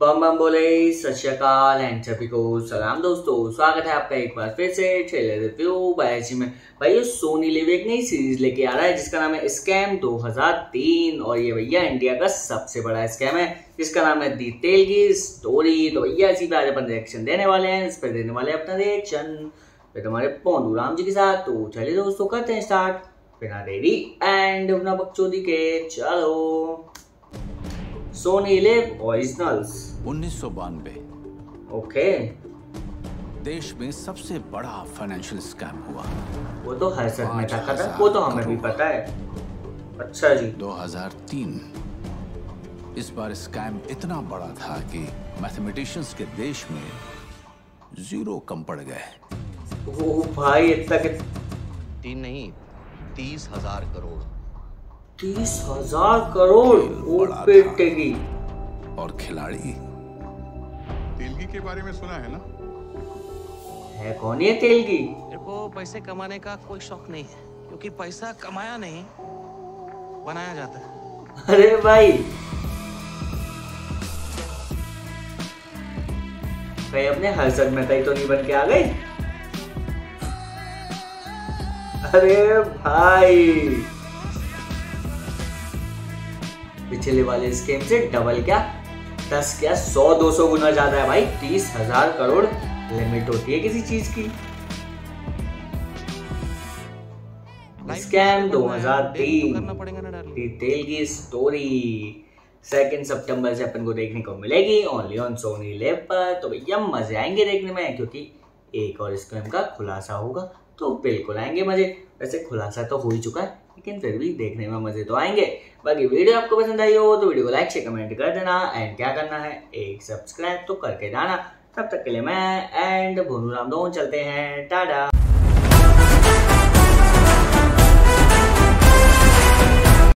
बम बम बोले, सत एंड सभी को सलाम दोस्तों, स्वागत है आपका एक बार फिर से ट्रेलर रिव्यू बायची में। भाई, ये सोनी लिव एक नई सीरीज़ लेके आ रहा है, जिसका नाम है स्कैम 2003 और ये भैया इंडिया का सबसे बड़ा स्कैम है। जिसका नाम है दी तेल की स्टोरी तो भैया, इसी पे आज अपन रिएक्शन देने वाले हैं। इस पर देने वाले अपना रिएक्शन फिर हमारे पोंदू राम जी के साथ। तो चलिए दोस्तों, करते हैं स्टार्ट बिना रेडी एंड अपना बकचोदी के चलो। सोनी लिव ओरिजिनल्स उन्नीस ओके देश में सबसे बड़ा फाइनेंशियल स्कैम हुआ। वो तो हर सच में था खत्म हज़ार वो तो हमें भी पता है। अच्छा जी। 2003 इस बार स्कैम इतना बड़ा था कि मैथमेटिशियंस के देश में ज़ीरो कम पड़ गए। ओ भाई इतना कि तीन नहीं तीस हज़ार करोड़। तीस हज़ार करोड़। और खिलाड़ी। तेलगी के बारे में सुना है ना? है कौन ये तेल की मेरे को पैसे कमाने का कोई शौक नहीं है क्योंकि पैसा कमाया नहीं बनाया जाता है। अरे भाई। कहीं अपने हर्षद में कहीं तो नहीं बन के आ गए अरे भाई। पिछले वाले स्कीम से डबल क्या? दस क्या? सौ दो सौ गुना ज़्यादा है भाई। तीस हज़ार करोड़ लिमिट होती है किसी चीज़ की। स्कैम Deal तो करना 2003 पड़ेगा ना डार्लिंग डिटेल की स्टोरी सेकंड सितंबर से अपन को देखने को मिलेगी। ओनली ऑन सोनी लिव पर तो भैया मज़े आएँगे देखने में क्योंकि एक और स्कैम का खुलासा होगा। तो बिल्कुल आएँगे मज़े। वैसे खुलासा तो हो ही चुका है, लेकिन फिर भी देखने में मज़े तो आएँगे। बाकी वीडियो आपको पसंद आई हो तो वीडियो को लाइक से कमेंट कर देना। एंड क्या करना है? एक सब्सक्राइब तो करके जाना। तब तक के लिए मैं एंड भोनू राम चलते हैं। टाटा